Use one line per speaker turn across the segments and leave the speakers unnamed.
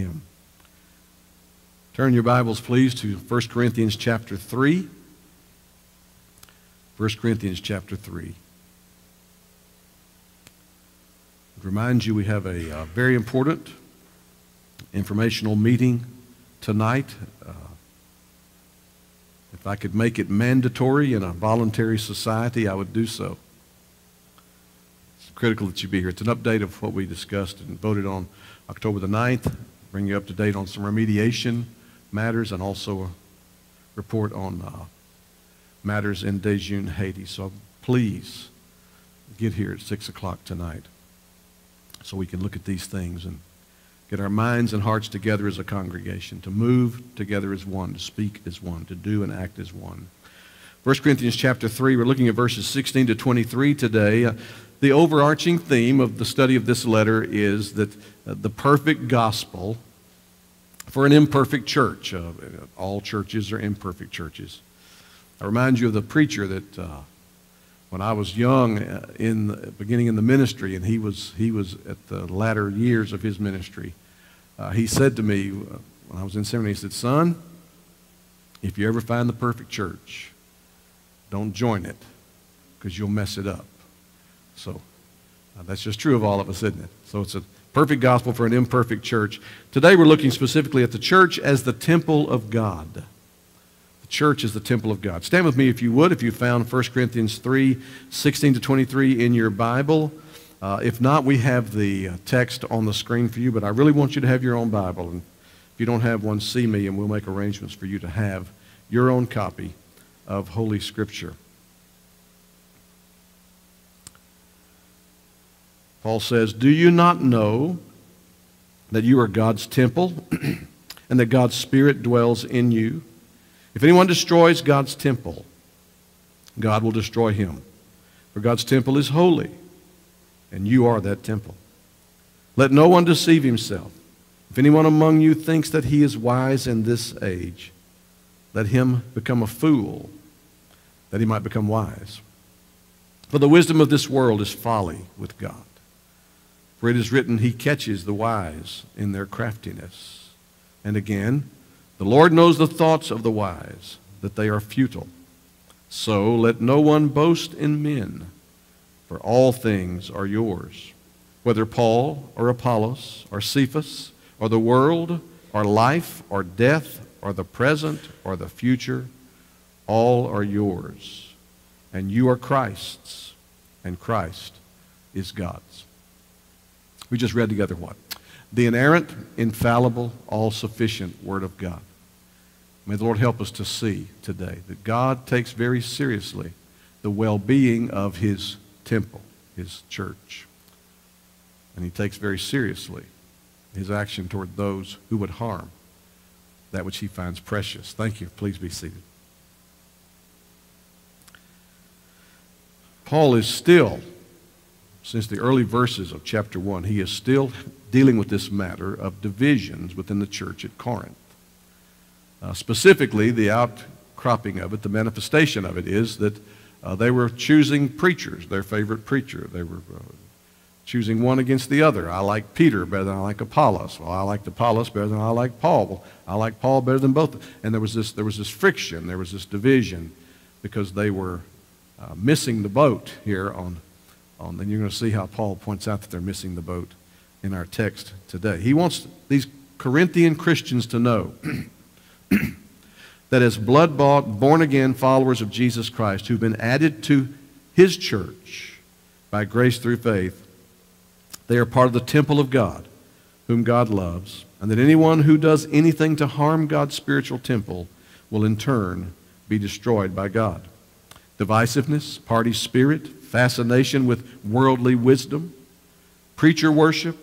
him. Turn your Bibles, please, to 1 Corinthians chapter 3. 1 Corinthians chapter 3. I remind you we have a uh, very important informational meeting tonight. Uh, if I could make it mandatory in a voluntary society, I would do so. It's critical that you be here. It's an update of what we discussed and voted on October the 9th, bring you up to date on some remediation matters and also a report on uh, matters in Dejun, Haiti. So please get here at 6 o'clock tonight so we can look at these things and get our minds and hearts together as a congregation, to move together as one, to speak as one, to do and act as one. 1 Corinthians chapter 3, we're looking at verses 16 to 23 today. The overarching theme of the study of this letter is that uh, the perfect gospel for an imperfect church. Uh, all churches are imperfect churches. I remind you of the preacher that uh, when I was young, uh, in the, beginning in the ministry, and he was he was at the latter years of his ministry. Uh, he said to me when I was in seminary, he said, "Son, if you ever find the perfect church, don't join it, because you'll mess it up." So uh, that's just true of all of us, isn't it? So it's a perfect gospel for an imperfect church. Today we're looking specifically at the church as the temple of God The church is the temple of God. Stand with me if you would, if you found 1 Corinthians 3 16 to 23 in your Bible. Uh, if not, we have the uh, text on the screen for you, but I really want you to have your own Bible. And if you don't have one, see me, and we'll make arrangements for you to have your own copy of Holy Scripture. Paul says, Do you not know that you are God's temple and that God's Spirit dwells in you? If anyone destroys God's temple, God will destroy him. For God's temple is holy, and you are that temple. Let no one deceive himself. If anyone among you thinks that he is wise in this age, let him become a fool, that he might become wise. For the wisdom of this world is folly with God. For it is written, He catches the wise in their craftiness. And again, the Lord knows the thoughts of the wise, that they are futile. So let no one boast in men, for all things are yours. Whether Paul or Apollos or Cephas or the world or life or death or the present or the future, all are yours. And you are Christ's, and Christ is God's. We just read together what? The inerrant, infallible, all sufficient Word of God. May the Lord help us to see today that God takes very seriously the well being of His temple, His church. And He takes very seriously His action toward those who would harm that which He finds precious. Thank you. Please be seated. Paul is still, since the early verses of chapter 1, he is still dealing with this matter of divisions within the church at Corinth. Uh, specifically, the outcropping of it, the manifestation of it, is that uh, they were choosing preachers, their favorite preacher. They were uh, choosing one against the other. I like Peter better than I like Apollos. Well, I liked Apollos better than I like Paul. Well, I like Paul better than both. And there was this, there was this friction, there was this division because they were uh, missing the boat here on, Um, on. And you're going to see how Paul points out that they're missing the boat in our text today. He wants these Corinthian Christians to know that as blood bought, born again followers of Jesus Christ who've been added to his church by grace through faith, they are part of the temple of God, whom God loves, and that anyone who does anything to harm God's spiritual temple will in turn be destroyed by God. Divisiveness, party spirit, fascination with worldly wisdom, preacher worship,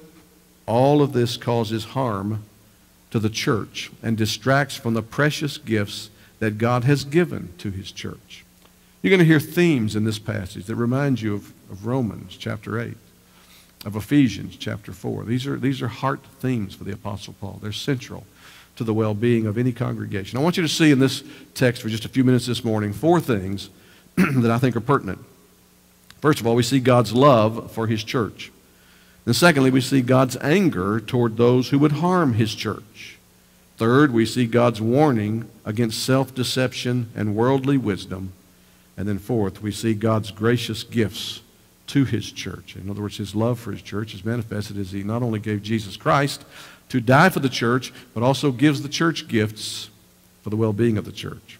all of this causes harm to the church and distracts from the precious gifts that God has given to his church. You're going to hear themes in this passage that remind you of, of Romans chapter 8, of Ephesians chapter 4. These are, these are heart themes for the Apostle Paul. They're central to the well being of any congregation. I want you to see in this text for just a few minutes this morning four things that I think are pertinent. First of all, we see God's love for his church. And secondly, we see God's anger toward those who would harm his church. Third, we see God's warning against self deception and worldly wisdom. And then fourth, we see God's gracious gifts to his church. In other words, his love for his church is manifested as he not only gave Jesus Christ to die for the church, but also gives the church gifts for the well being of the church.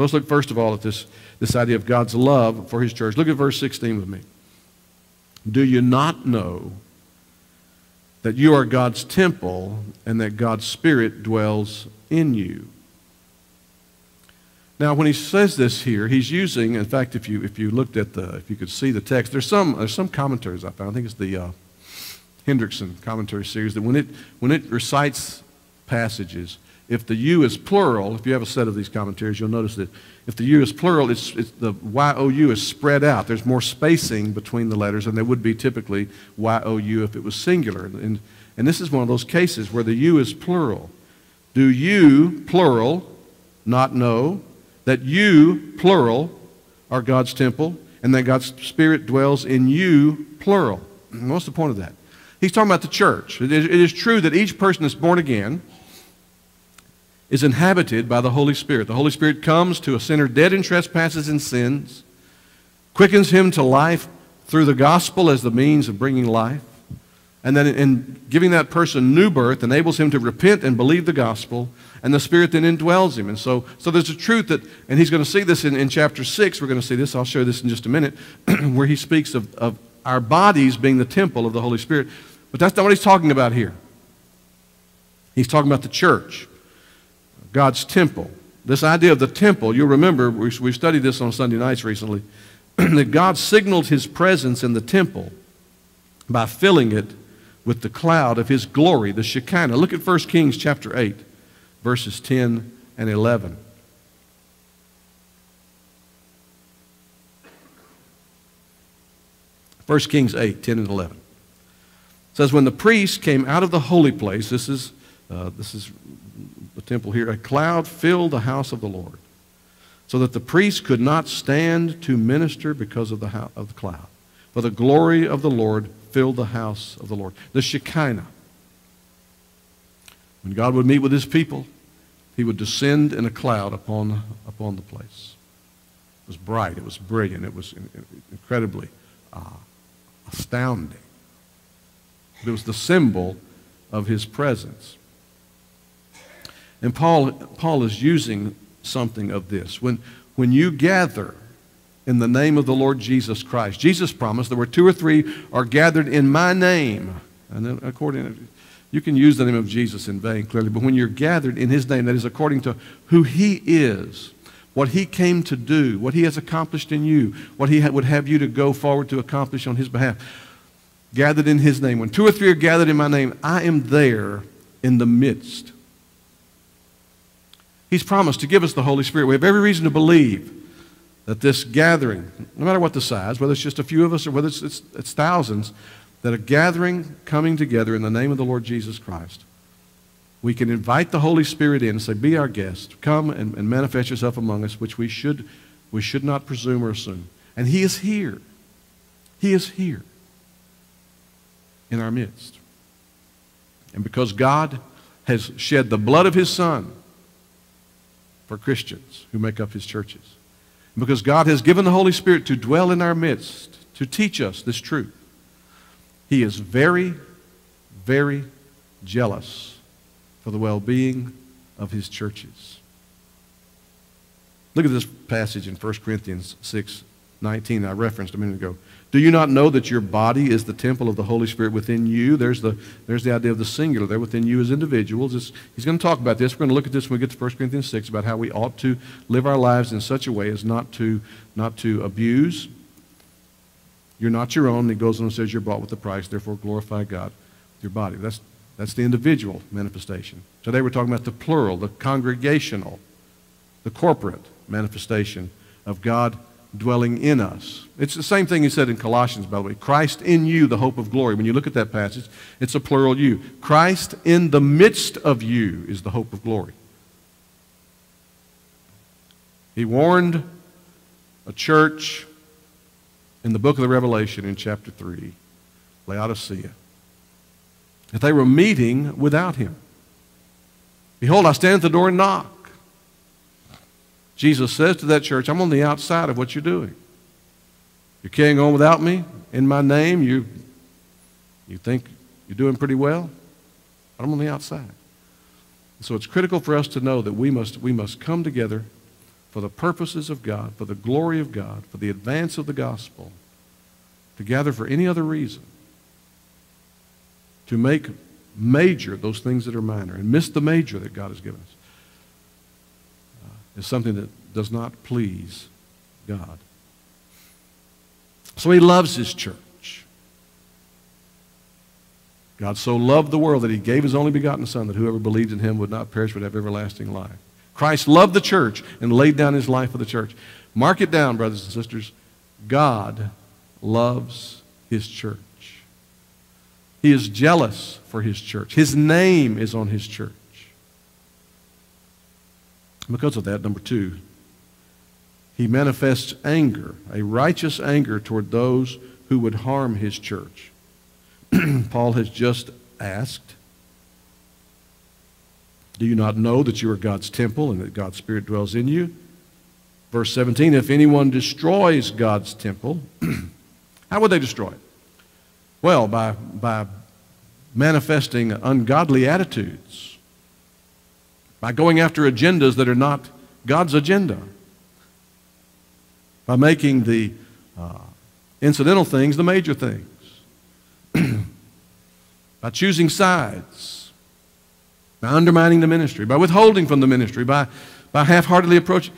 Let's look first of all at this, this idea of God's love for his church. Look at verse 16 with me. Do you not know that you are God's temple and that God's Spirit dwells in you? Now, when he says this here, he's using, in fact, if you, if you looked at the, if you could see the text, there's some, there's some commentaries I found. I think it's the uh, Hendriksen commentary series that when it, when it recites passages, if the U is plural, if you have a set of these commentaries, you'll notice that if the U is plural, it's, it's the Y-O-U is spread out. There's more spacing between the letters than there would be typically Y-O-U if it was singular. And, and this is one of those cases where the U is plural. Do you, plural, not know that you, plural, are God's temple, and that God's Spirit dwells in you, plural. What's the point of that? He's talking about the church. It is, it is true that each person that's born again is inhabited by the Holy Spirit. The Holy Spirit comes to a sinner dead in trespasses and sins, quickens him to life through the gospel as the means of bringing life, and then in giving that person new birth enables him to repent and believe the gospel, and the Spirit then indwells him. And so, so there's a truth that, and he's going to see this in, in chapter 6. We're going to see this. I'll show this in just a minute, where he speaks of, of our bodies being the temple of the Holy Spirit. But that's not what he's talking about here. He's talking about the church, God's temple. This idea of the temple, you'll remember, we, we studied this on Sunday nights recently, that God signaled his presence in the temple by filling it with the cloud of his glory, the Shekinah. Look at 1 Kings chapter 8 verses 10 and 11. First Kings 8, 10 and 11. It says, When the priests came out of the holy place, this is, uh, this is temple here, a cloud filled the house of the Lord, so that the priests could not stand to minister because of the, house, of the cloud. For the glory of the Lord filled the house of the Lord. The Shekinah. When God would meet with his people, he would descend in a cloud upon, upon the place. It was bright. It was brilliant. It was incredibly uh, astounding. It was the symbol of his presence. And Paul, Paul is using something of this. When, when you gather in the name of the Lord Jesus Christ, Jesus promised there were two or three are gathered in my name. And then according to, you can use the name of Jesus in vain, clearly, but when you're gathered in his name, that is according to who he is, what he came to do, what he has accomplished in you, what he would have you to go forward to accomplish on his behalf, gathered in his name. When two or three are gathered in my name, I am there in the midst. He's promised to give us the Holy Spirit. We have every reason to believe that this gathering, no matter what the size, whether it's just a few of us or whether it's, it's, it's thousands, that a gathering coming together in the name of the Lord Jesus Christ, we can invite the Holy Spirit in and say, Be our guest. Come and, and manifest yourself among us, which we should, we should not presume or assume. And He is here. He is here in our midst. And because God has shed the blood of His Son for Christians who make up His churches, because God has given the Holy Spirit to dwell in our midst, to teach us this truth, he is very, very jealous for the well being of his churches. Look at this passage in 1 Corinthians 6 19 I referenced a minute ago. Do you not know that your body is the temple of the Holy Spirit within you? There's the, there's the idea of the singular there within you as individuals. It's, he's going to talk about this. We're going to look at this when we get to 1 Corinthians 6 about how we ought to live our lives in such a way as not to, not to abuse you're not your own. He goes on and says you're bought with a price, therefore glorify God with your body. That's, that's the individual manifestation. Today we're talking about the plural, the congregational, the corporate manifestation of God dwelling in us. It's the same thing he said in Colossians, by the way. Christ in you, the hope of glory. When you look at that passage, it's a plural you. Christ in the midst of you is the hope of glory. He warned a church in the book of the Revelation in chapter 3, Laodicea, that they were meeting without him. Behold, I stand at the door and knock. Jesus says to that church, I'm on the outside of what you're doing. You're carrying on without me in my name. You, you think you're doing pretty well, but I'm on the outside. So it's critical for us to know that we must, we must come together for the purposes of God, for the glory of God, for the advance of the gospel, together for any other reason, to make major those things that are minor and miss the major that God has given us is something that does not please God. So he loves his church. God so loved the world that he gave his only begotten Son that whoever believed in him would not perish but have everlasting life. Christ loved the church and laid down his life for the church. Mark it down, brothers and sisters. God loves his church. He is jealous for his church. His name is on his church. Because of that, number two, he manifests anger, a righteous anger toward those who would harm his church. Paul has just asked, Do you not know that you are God's temple and that God's Spirit dwells in you? Verse 17 If anyone destroys God's temple, how would they destroy it? Well, by, by manifesting ungodly attitudes, by going after agendas that are not God's agenda, by making the uh, incidental things the major things, by choosing sides, by undermining the ministry, by withholding from the ministry, by, by half heartedly approaching.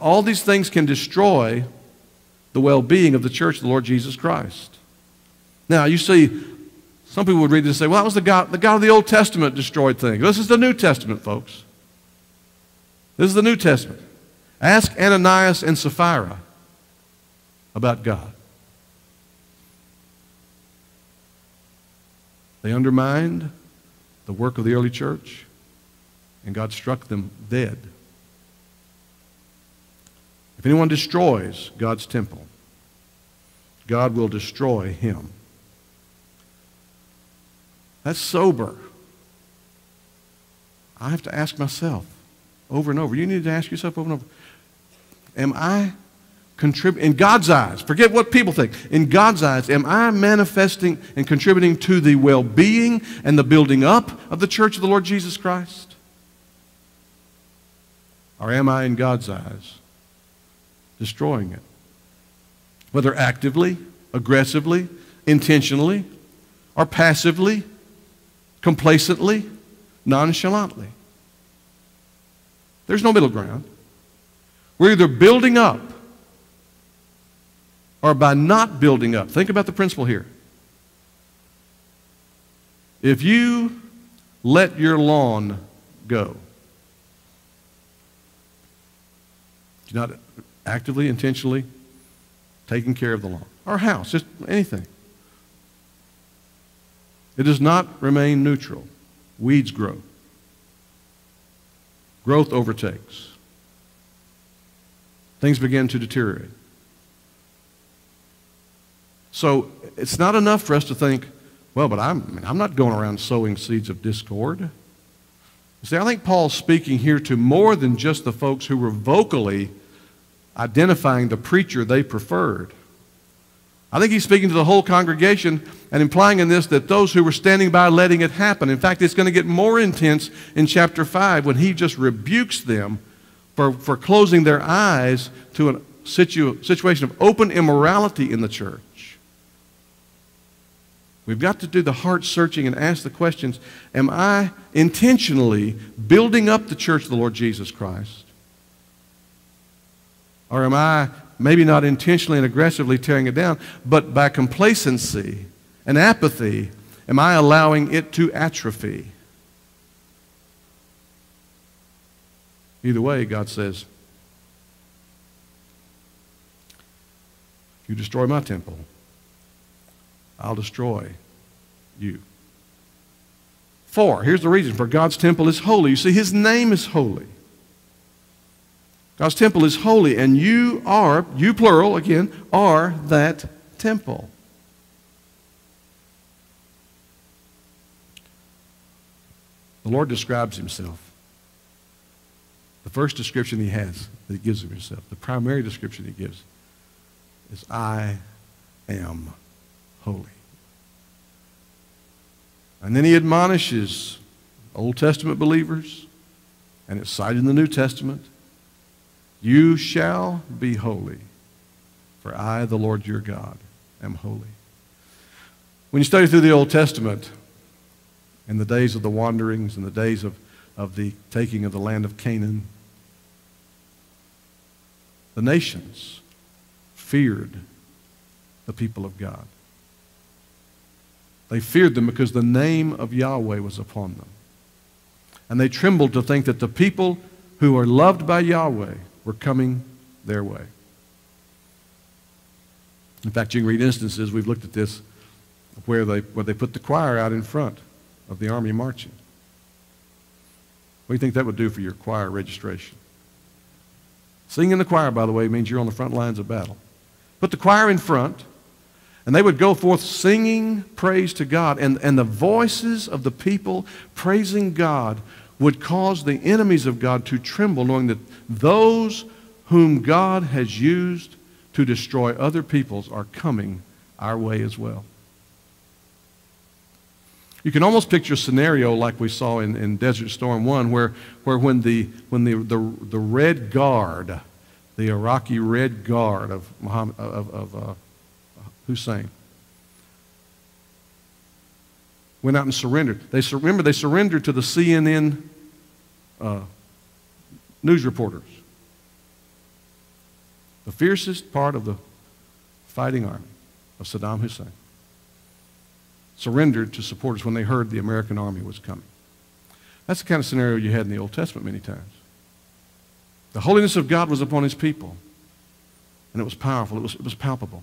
All these things can destroy the well being of the church of the Lord Jesus Christ. Now, you see, some people would read this and say, well, that was the God, the God of the Old Testament destroyed things. This is the New Testament, folks. This is the New Testament. Ask Ananias and Sapphira about God. They undermined the work of the early church, and God struck them dead. If anyone destroys God's temple, God will destroy him. That's sober. I have to ask myself over and over. You need to ask yourself over and over. Am I contributing, in God's eyes, forget what people think, in God's eyes, am I manifesting and contributing to the well being and the building up of the church of the Lord Jesus Christ? Or am I, in God's eyes, destroying it? Whether actively, aggressively, intentionally, or passively, complacently, nonchalantly. There's no middle ground. We're either building up or by not building up. Think about the principle here. If you let your lawn go, you're not actively, intentionally taking care of the lawn, or house, just anything. It does not remain neutral. Weeds grow. Growth overtakes. Things begin to deteriorate. So it's not enough for us to think, well, but I'm, I'm not going around sowing seeds of discord. See, I think Paul's speaking here to more than just the folks who were vocally identifying the preacher they preferred. I think he's speaking to the whole congregation and implying in this that those who were standing by letting it happen. In fact, it's going to get more intense in chapter 5 when he just rebukes them for, for closing their eyes to a situ, situation of open immorality in the church. We've got to do the heart searching and ask the questions Am I intentionally building up the church of the Lord Jesus Christ? Or am I maybe not intentionally and aggressively tearing it down, but by complacency and apathy, am I allowing it to atrophy? Either way, God says, you destroy my temple, I'll destroy you. Four, here's the reason for God's temple is holy. You see, his name is holy. God's temple is holy, and you are, you plural again, are that temple. the Lord describes himself. The first description he has that he gives of himself, the primary description he gives, is I am holy. And then he admonishes Old Testament believers, and it's cited in the New Testament You shall be holy, for I, the Lord your God, am holy. When you study through the Old Testament, in the days of the wanderings, in the days of, of the taking of the land of Canaan, the nations feared the people of God. They feared them because the name of Yahweh was upon them. And they trembled to think that the people who are loved by Yahweh were coming their way. In fact, you can read instances, we've looked at this, where they, where they put the choir out in front of the army marching. What do you think that would do for your choir registration? Singing in the choir, by the way, means you're on the front lines of battle. Put the choir in front, and they would go forth singing praise to God. And, and the voices of the people praising God would cause the enemies of God to tremble, knowing that those whom God has used to destroy other peoples are coming our way as well. You can almost picture a scenario like we saw in, in Desert Storm 1, where, where when, the, when the, the, the Red Guard, the Iraqi Red Guard of, Muhammad, of, of uh, Hussein, went out and surrendered. They remember they surrendered to the CNN uh, news reporters, the fiercest part of the fighting army of Saddam Hussein surrendered to supporters when they heard the American army was coming. That's the kind of scenario you had in the Old Testament many times. The holiness of God was upon his people, and it was powerful, it was, it was palpable.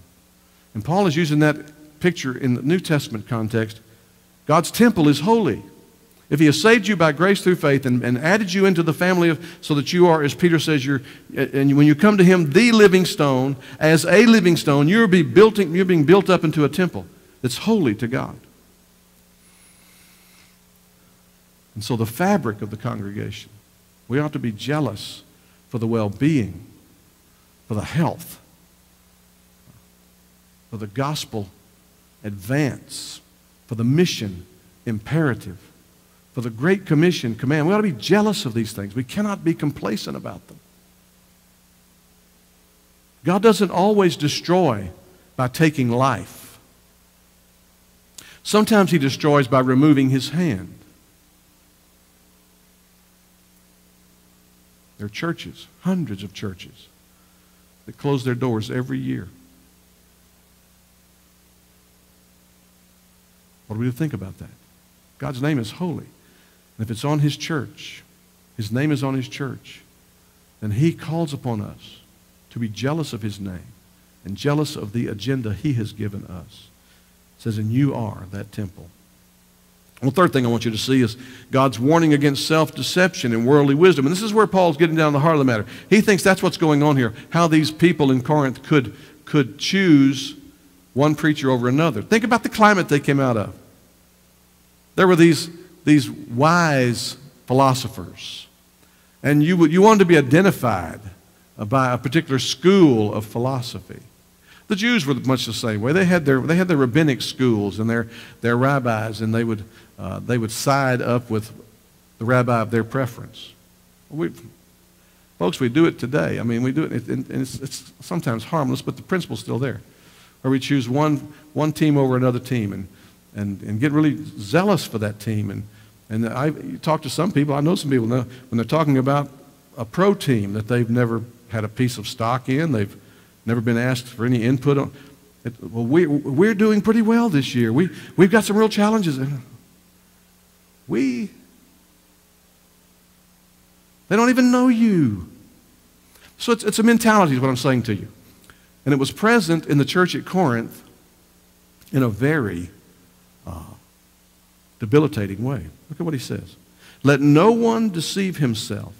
And Paul is using that picture in the New Testament context. God's temple is holy. If he has saved you by grace through faith and, and added you into the family of, so that you are, as Peter says, you're, and when you come to him, the living stone, as a living stone, you're, be built, you're being built up into a temple that's holy to God. And so the fabric of the congregation, we ought to be jealous for the well being, for the health, for the gospel advance, for the mission imperative, for the Great Commission command. We ought to be jealous of these things. We cannot be complacent about them. God doesn't always destroy by taking life. Sometimes he destroys by removing his hand. There are churches, hundreds of churches, that close their doors every year. What do we think about that? God's name is holy. And if it's on his church, his name is on his church, then he calls upon us to be jealous of his name and jealous of the agenda he has given us It says, and you are that temple. Well, the third thing I want you to see is God's warning against self deception and worldly wisdom. And this is where Paul's getting down to the heart of the matter. He thinks that's what's going on here, how these people in Corinth could, could choose one preacher over another. Think about the climate they came out of. There were these, these wise philosophers, and you, you wanted to be identified by a particular school of philosophy. The Jews were much the same way. They had their, they had their rabbinic schools and their, their rabbis, and they would, uh, they would side up with the rabbi of their preference. We, folks, we do it today. I mean, we do it, and it's, it's sometimes harmless, but the principle's still there. Where we choose one, one team over another team and, and, and get really zealous for that team. And, and I talk to some people, I know some people know, when they're talking about a pro team that they've never had a piece of stock in, they've Never been asked for any input on it. Well, we, we're doing pretty well this year. We, we've got some real challenges. We, they don't even know you. So it's, it's a mentality, is what I'm saying to you. And it was present in the church at Corinth in a very uh, debilitating way. Look at what he says. Let no one deceive himself.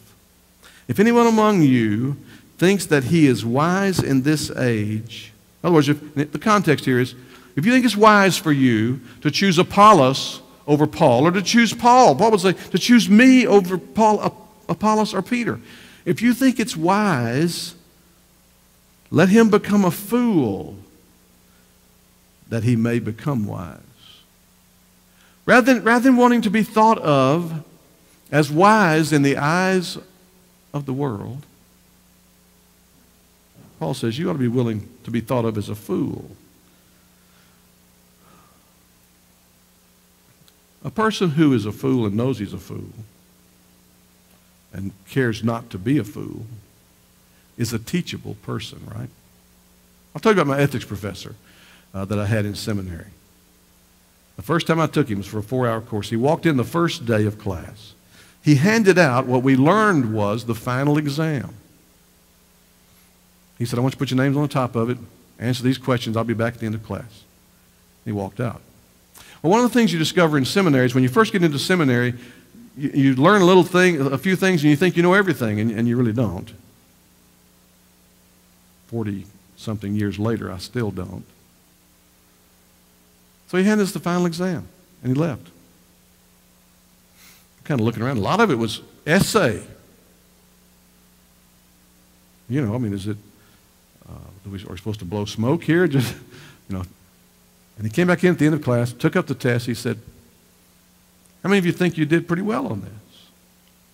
If anyone among you thinks that he is wise in this age, in other words, if, the context here is if you think it's wise for you to choose Apollos over Paul or to choose Paul. Paul would say, to choose me over Paul, Apollos, or Peter. If you think it's wise, let him become a fool that he may become wise. Rather than, rather than wanting to be thought of as wise in the eyes of the world, Paul says you ought to be willing to be thought of as a fool. A person who is a fool and knows he's a fool and cares not to be a fool is a teachable person, right? I'll tell you about my ethics professor uh, that I had in seminary. The first time I took him was for a four hour course. He walked in the first day of class. He handed out what we learned was the final exam. He said, I want you to put your names on the top of it, answer these questions. I'll be back at the end of class. He walked out. Well, one of the things you discover in seminary is when you first get into seminary, you, you learn a little thing, a few things, and you think you know everything, and, and you really don't. 40 something years later, I still don't. So he handed us the final exam, and he left. Kind of looking around. A lot of it was essay. You know, I mean, is it, uh, are we supposed to blow smoke here? Just, you know. And he came back in at the end of class, took up the test. He said, How many of you think you did pretty well on this?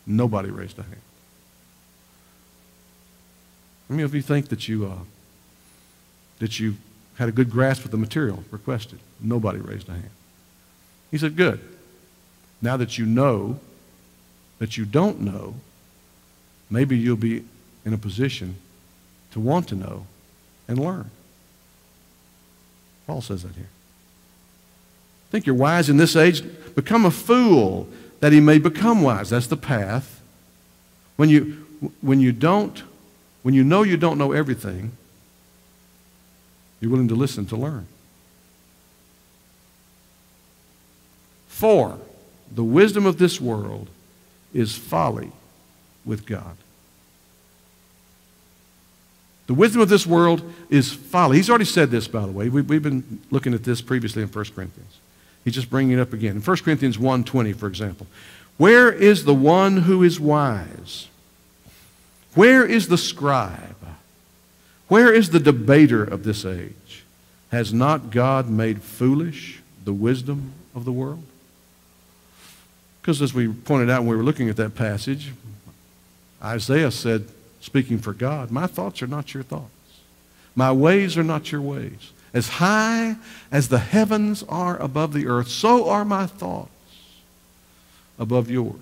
Nobody raised a hand. How many of you think that you, uh, that you had a good grasp of the material requested. Nobody raised a hand. He said, Good. Now that you know that you don't know, maybe you'll be in a position to want to know and learn. Paul says that here. Think you're wise in this age? Become a fool that he may become wise. That's the path. When you, when you don't, when you know you don't know everything, you're willing to listen to learn. For the wisdom of this world is folly with God. The wisdom of this world is folly. He's already said this, by the way. We, have been looking at this previously in 1 Corinthians. He's just bringing it up again. In 1 Corinthians 1.20, for example. Where is the one who is wise? Where is the scribe? Where is the debater of this age? Has not God made foolish the wisdom of the world? Because as we pointed out when we were looking at that passage, Isaiah said, speaking for God, My thoughts are not your thoughts. My ways are not your ways. As high as the heavens are above the earth, so are my thoughts above yours.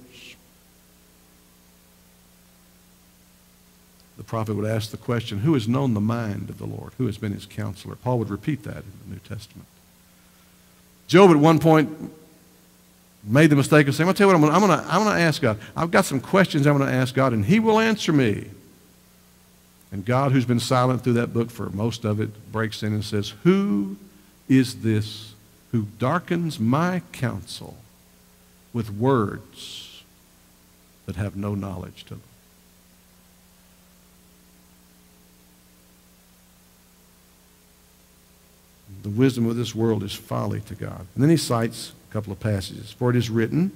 The prophet would ask the question, Who has known the mind of the Lord? Who has been his counselor? Paul would repeat that in the New Testament. Job at one point made the mistake of saying, I'll tell you what, I'm going to I'm to ask God. I've got some questions I'm going to ask God, and he will answer me. And God, who's been silent through that book for most of it, breaks in and says, Who is this who darkens my counsel with words that have no knowledge to them? The wisdom of this world is folly to God. And then he cites a couple of passages. For it is written,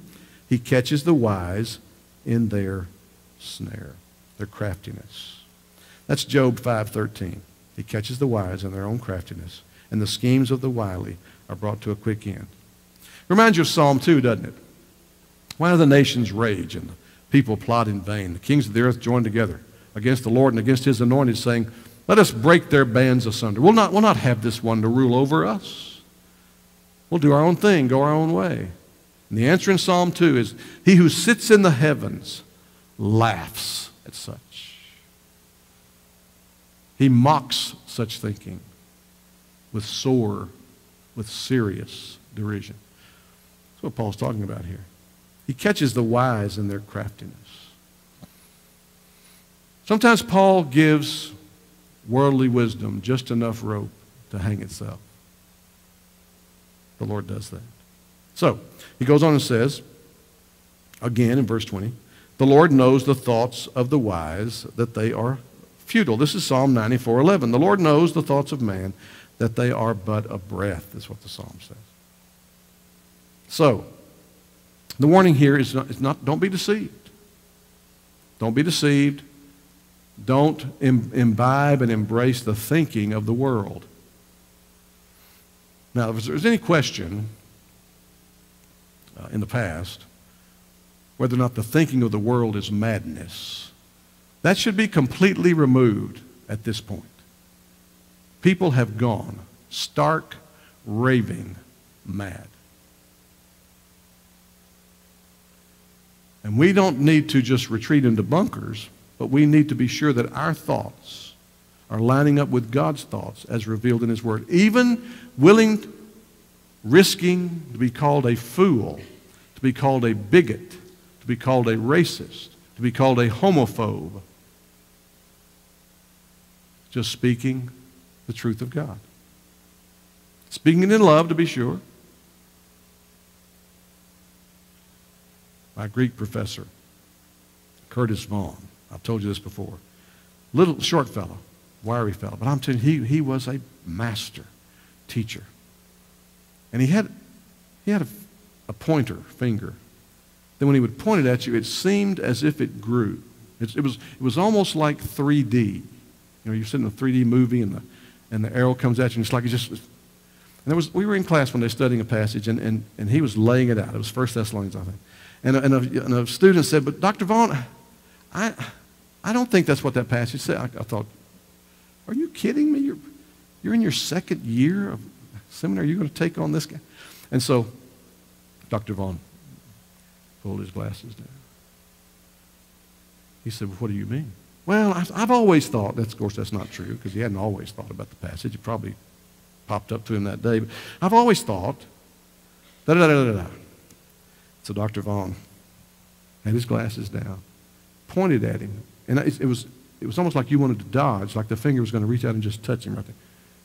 He catches the wise in their snare, their craftiness. That's Job 5.13. He catches the wise in their own craftiness, and the schemes of the wily are brought to a quick end. Reminds you of Psalm 2, doesn't it? Why do the nations rage and the people plot in vain? The kings of the earth join together against the Lord and against his anointed, saying, let us break their bands asunder. We'll not, we'll not have this one to rule over us. We'll do our own thing, go our own way. And the answer in Psalm 2 is He who sits in the heavens laughs at such. He mocks such thinking with sore, with serious derision. That's what Paul's talking about here. He catches the wise in their craftiness. Sometimes Paul gives worldly wisdom just enough rope to hang itself. The Lord does that. So, he goes on and says, again in verse 20, the Lord knows the thoughts of the wise, that they are futile. This is Psalm 94 11. The Lord knows the thoughts of man, that they are but a breath, is what the psalm says. So, The warning here is not, is not don't be deceived. Don't be deceived. Don't Im- imbibe and embrace the thinking of the world. Now, if there's any question uh, in the past whether or not the thinking of the world is madness, that should be completely removed at this point. People have gone stark, raving mad. And we don't need to just retreat into bunkers, but we need to be sure that our thoughts are lining up with God's thoughts as revealed in His Word. Even willing, risking to be called a fool, to be called a bigot, to be called a racist, to be called a homophobe. Just speaking the truth of God. Speaking it in love, to be sure. My Greek professor, Curtis Vaughan, I've told you this before. Little, short fellow, wiry fellow, but I'm telling you, he, he was a master teacher. And he had, he had a, a pointer finger. Then when he would point it at you, it seemed as if it grew. It, it, was, it was almost like 3D. You know, you're sitting in a 3D movie and the, and the arrow comes at you, and it's like it just. And there was, we were in class one day studying a passage, and, and, and he was laying it out. It was First Thessalonians, I think. And a, and, a, and a student said, But Dr. Vaughan, I, I don't think that's what that passage said. I, I thought, Are you kidding me? You're, you're in your second year of seminary. You're you going to take on this guy? And so Dr. Vaughan pulled his glasses down. He said, well, What do you mean? Well, I've always thought, that's, of course, that's not true because he hadn't always thought about the passage. It probably popped up to him that day. But I've always thought, da da da da da. So Dr. Vaughan had his glasses down, pointed at him, and it, it, was, it was almost like you wanted to dodge, like the finger was going to reach out and just touch him right there.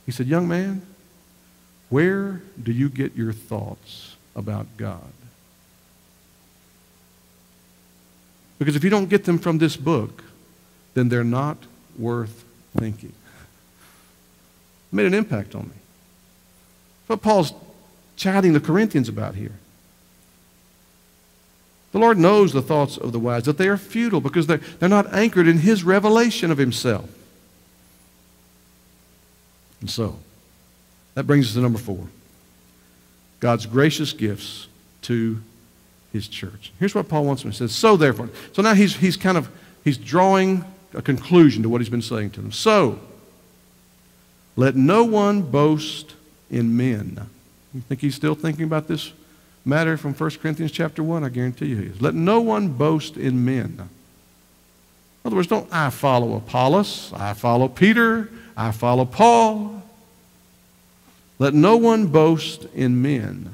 He said, Young man, where do you get your thoughts about God? Because if you don't get them from this book, then they're not worth thinking. It made an impact on me. What Paul's chiding the Corinthians about here. The Lord knows the thoughts of the wise, that they are futile because they're, they're not anchored in His revelation of Himself. And so, that brings us to number four God's gracious gifts to His church. Here's what Paul wants me to say. So, therefore, so now he's, he's kind of he's drawing a conclusion to what he's been saying to them. So, let no one boast in men. You think he's still thinking about this matter from 1 Corinthians chapter 1? I guarantee you he is. Let no one boast in men. In other words, don't I follow Apollos, I follow Peter, I follow Paul. Let no one boast in men.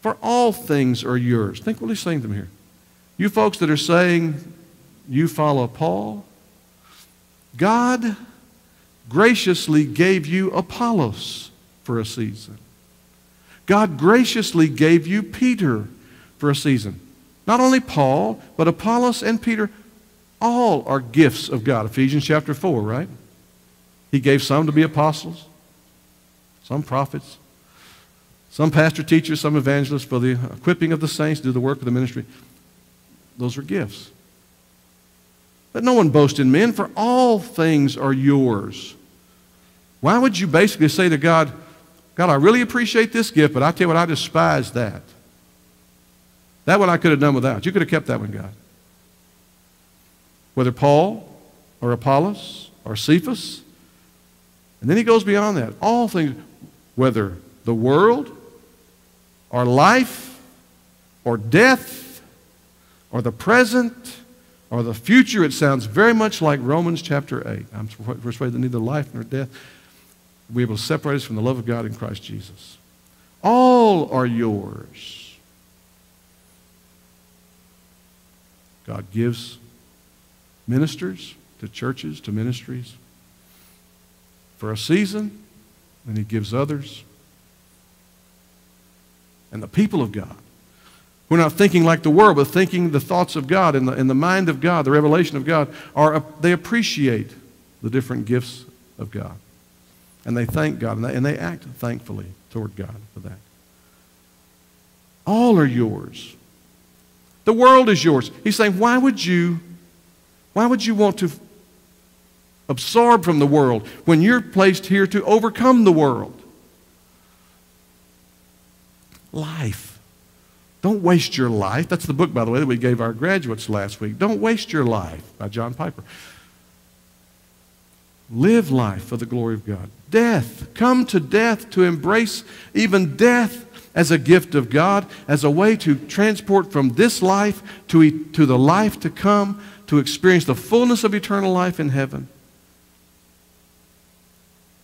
For all things are yours. Think what he's saying to them here. You folks that are saying you follow Paul, God graciously gave you Apollos for a season. God graciously gave you Peter for a season. Not only Paul, but Apollos and Peter, all are gifts of God. Ephesians chapter 4, right? He gave some to be apostles, some prophets, some pastor teachers, some evangelists for the equipping of the saints to do the work of the ministry. Those are gifts. Let no one boast in men, for all things are yours. Why would you basically say to God, God, I really appreciate this gift, but I tell you what, I despise that. That one I could have done without. You could have kept that one, God. Whether Paul or Apollos or Cephas. And then he goes beyond that. All things, whether the world or life or death or the present or the future, it sounds very much like Romans chapter 8. I'm persuaded that neither life nor death be able to separate us from the love of God in Christ Jesus. All are yours. God gives ministers to churches, to ministries for a season, and He gives others. And the people of God we're not thinking like the world, but thinking the thoughts of God and the, and the mind of God, the revelation of God, are, they appreciate the different gifts of God. And they thank God, and they, and they act thankfully toward God for that. All are yours. The world is yours. He's saying, why would you, why would you want to absorb from the world when you're placed here to overcome the world? Life. Don't waste your life. That's the book, by the way, that we gave our graduates last week. Don't waste your life by John Piper. Live life for the glory of God. Death. Come to death to embrace even death as a gift of God, as a way to transport from this life to, e- to the life to come, to experience the fullness of eternal life in heaven.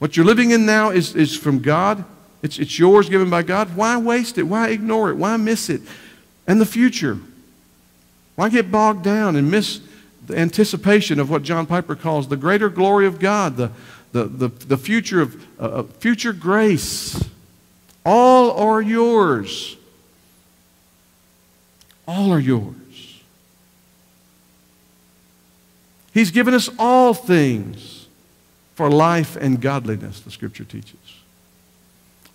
What you're living in now is, is from God. It's, it's yours given by God. Why waste it? Why ignore it? Why miss it? And the future. Why get bogged down and miss the anticipation of what John Piper calls the greater glory of God, the, the, the, the future of uh, future grace? All are yours. All are yours. He's given us all things for life and godliness, the scripture teaches.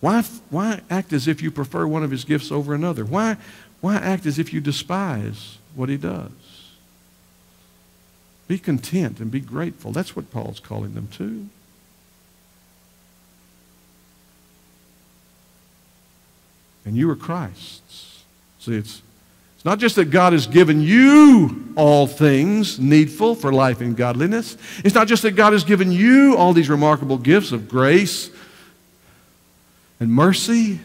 Why, why act as if you prefer one of his gifts over another? Why, why act as if you despise what he does? Be content and be grateful. That's what Paul's calling them to. And you are Christ's. See, it's, it's not just that God has given you all things needful for life and godliness. It's not just that God has given you all these remarkable gifts of grace and mercy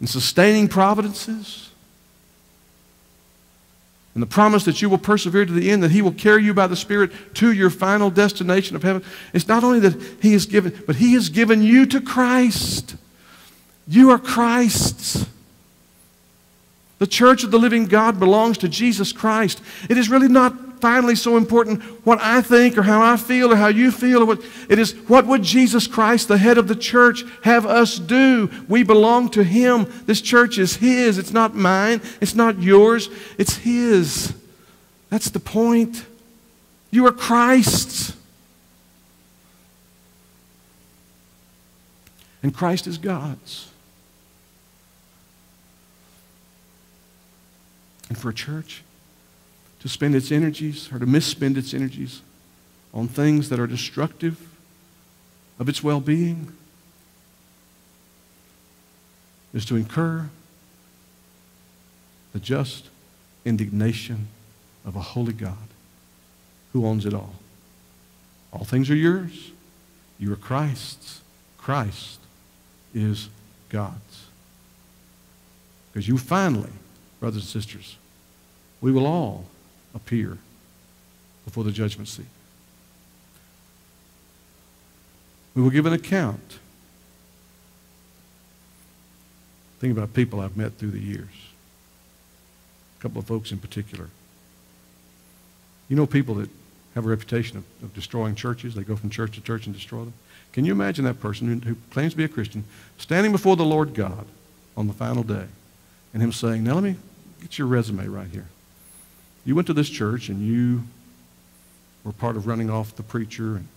and sustaining providences and the promise that you will persevere to the end, that He will carry you by the Spirit to your final destination of heaven. It's not only that He has given, but He has given you to Christ. You are Christ's. The church of the living God belongs to Jesus Christ. It is really not finally so important what I think or how I feel or how you feel. Or what, it is what would Jesus Christ, the head of the church, have us do? We belong to Him. This church is His. It's not mine. It's not yours. It's His. That's the point. You are Christ's. And Christ is God's. And for a church to spend its energies or to misspend its energies on things that are destructive of its well being is to incur the just indignation of a holy God who owns it all. All things are yours. You are Christ's. Christ is God's. Because you finally brothers and sisters, we will all appear before the judgment seat. We will give an account. Think about people I've met through the years. A couple of folks in particular. You know people that have a reputation of, of destroying churches. They go from church to church and destroy them. Can you imagine that person who, who claims to be a Christian standing before the Lord God on the final day and him saying, Now let me Get your resume right here. You went to this church and you were part of running off the preacher and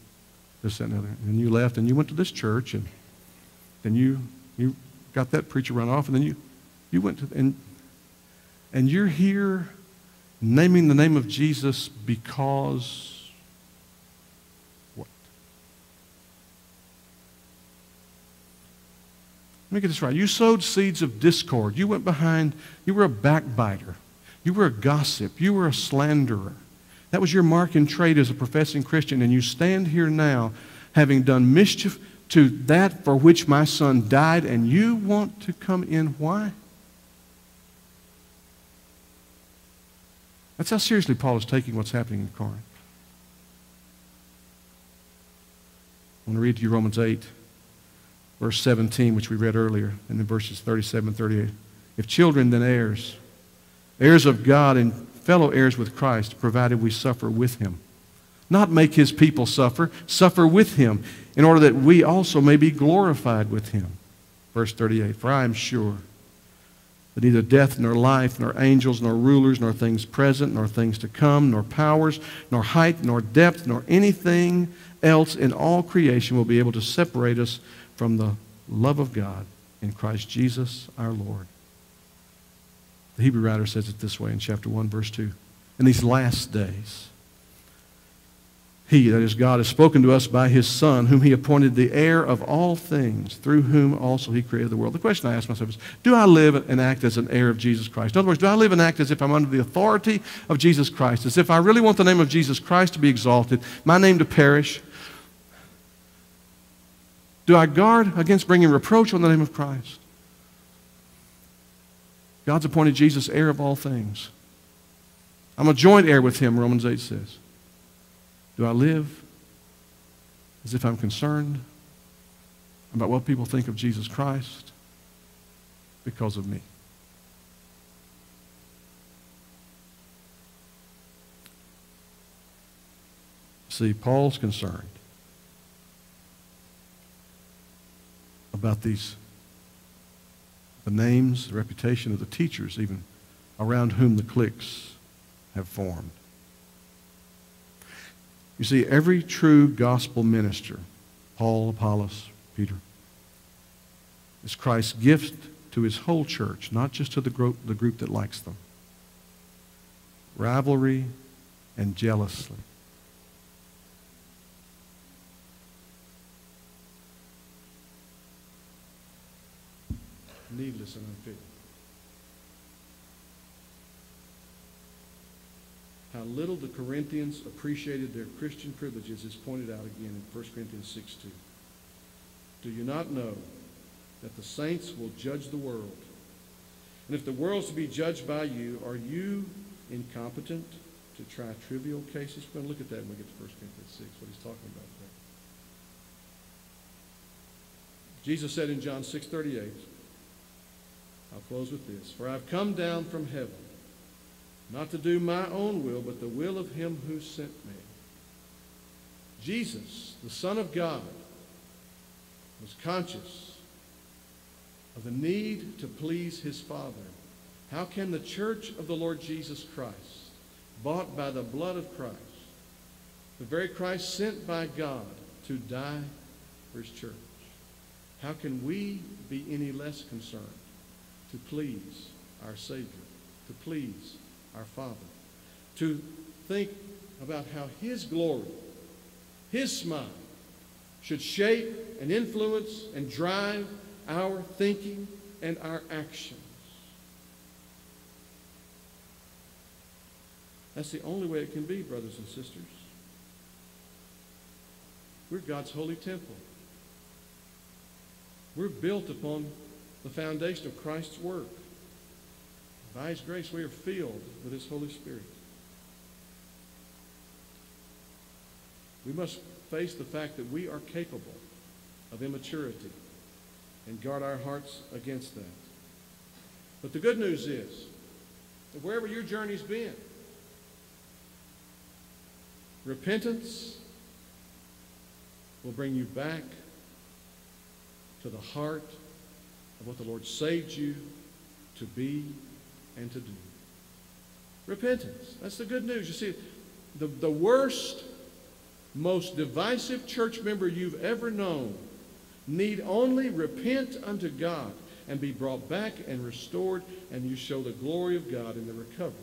this, that, and the other. And you left and you went to this church and then you, you got that preacher run off and then you, you went to, and, and you're here naming the name of Jesus because what? Let me get this right. You sowed seeds of discord. You went behind, you were a backbiter. You were a gossip. You were a slanderer. That was your mark and trade as a professing Christian. And you stand here now having done mischief to that for which my son died, and you want to come in. Why? That's how seriously Paul is taking what's happening in Corinth. I want to read to you Romans 8 verse 17, which we read earlier, and then verses 37 and 38. If children, then heirs, heirs of God and fellow heirs with Christ, provided we suffer with him. Not make his people suffer, suffer with him, in order that we also may be glorified with him. Verse 38 For I am sure that neither death, nor life, nor angels, nor rulers, nor things present, nor things to come, nor powers, nor height, nor depth, nor anything else in all creation will be able to separate us from the love of God in Christ Jesus our Lord. The Hebrew writer says it this way in chapter 1, verse 2. In these last days, he, that is God, has spoken to us by his Son, whom he appointed the heir of all things, through whom also he created the world. The question I ask myself is Do I live and act as an heir of Jesus Christ? In other words, do I live and act as if I'm under the authority of Jesus Christ, as if I really want the name of Jesus Christ to be exalted, my name to perish? Do I guard against bringing reproach on the name of Christ? God's appointed Jesus heir of all things. I'm a joint heir with him, Romans 8 says. Do I live as if I'm concerned about what people think of Jesus Christ because of me? See, Paul's concerned about these, the names, the reputation of the teachers, even around whom the cliques have formed. You see, every true gospel minister, Paul, Apollos, Peter, is Christ's gift to his whole church, not just to the group, the group that likes them. Rivalry and jealously. Needless and unfit. how little the Corinthians appreciated their Christian privileges is pointed out again in 1 Corinthians 6 2. Do you not know that the saints will judge the world? And if the world is to be judged by you, are you incompetent to try trivial cases? We're going to look at that when we get to 1 Corinthians 6, what he's talking about there. Jesus said in John 6 38, I'll close with this For I've come down from heaven not to do my own will, but the will of him who sent me. Jesus, the Son of God, was conscious of the need to please his Father. How can the church of the Lord Jesus Christ, bought by the blood of Christ, the very Christ sent by God to die for his church, how can we be any less concerned to please our Savior, to please our Father, to think about how His glory, His smile, should shape and influence and drive our thinking and our actions. That's the only way it can be, brothers and sisters. We're God's holy temple. We're built upon the foundation of Christ's work. By His grace, we are filled with His Holy Spirit. We must face the fact that we are capable of immaturity and guard our hearts against that. But the good news is that wherever your journey's been, repentance will bring you back to the heart of what the Lord saved you to be and to do. Repentance. That's the good news. You see, the, the worst, most divisive church member you've ever known need only repent unto God and be brought back and restored, and you show the glory of God in the recovery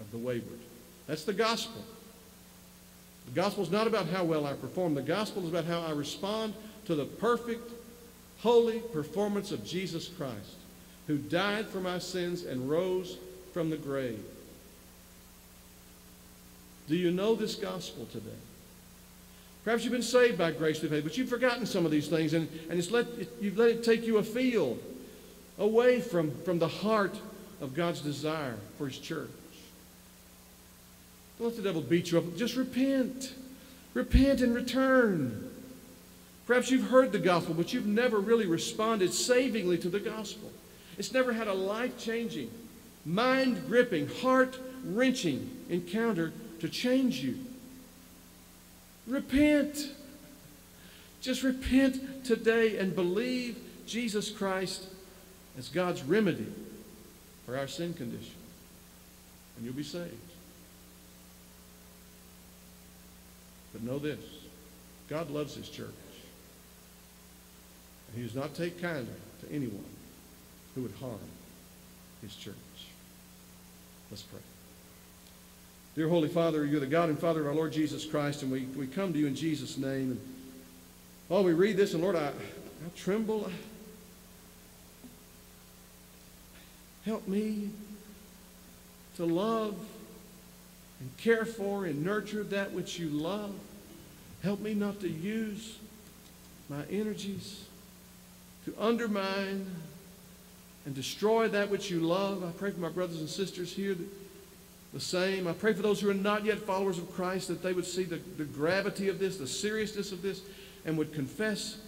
of the wayward. That's the gospel. The gospel is not about how well I perform. The gospel is about how I respond to the perfect, holy performance of Jesus Christ who died for my sins and rose from the grave. Do you know this gospel today? Perhaps you've been saved by grace through faith, but you've forgotten some of these things, and, and it's let, you've let it take you afield, away from, from the heart of God's desire for His church. Don't let the devil beat you up. Just repent. Repent and return. Perhaps you've heard the gospel, but you've never really responded savingly to the gospel. It's never had a life changing, mind gripping, heart wrenching encounter to change you. Repent. Just repent today and believe Jesus Christ as God's remedy for our sin condition. And you'll be saved. But know this God loves His church. He does not take kindly to anyone who would harm
his church. Let's pray. Dear Holy Father, you're the God and Father of our Lord Jesus Christ, and we, we come to you in Jesus' name. And while we read this, and Lord, I, I tremble. Help me to love and care for and nurture that which you love. Help me not to use my energies to undermine and destroy that which you love. I pray for my brothers and sisters here the same. I pray for those who are not yet followers of Christ that they would see the, the gravity of this, the seriousness of this, and would confess